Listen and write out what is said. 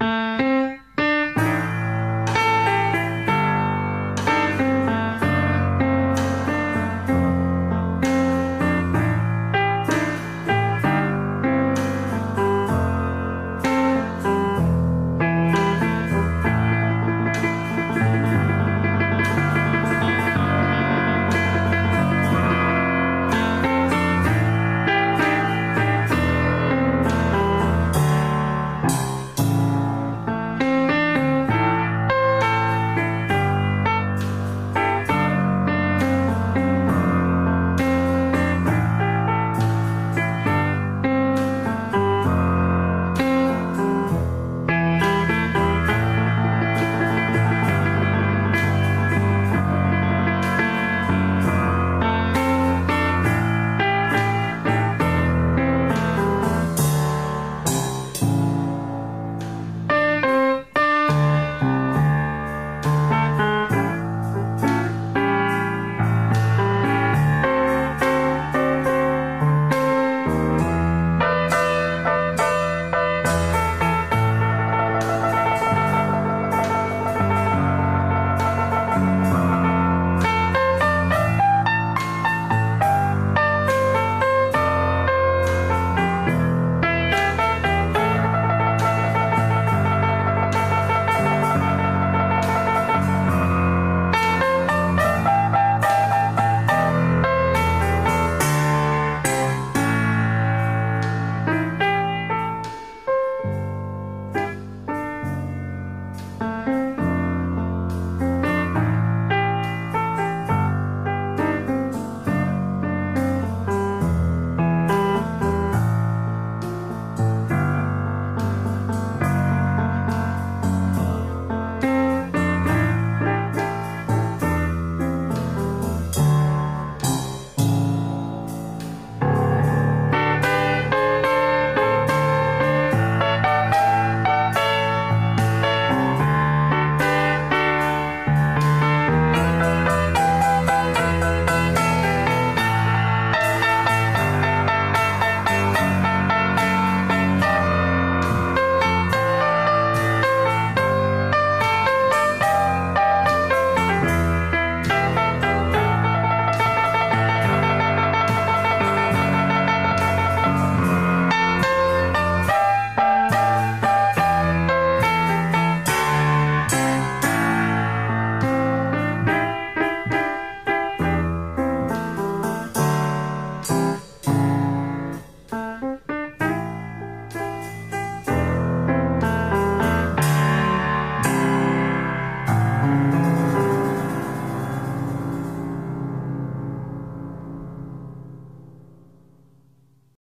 Bye.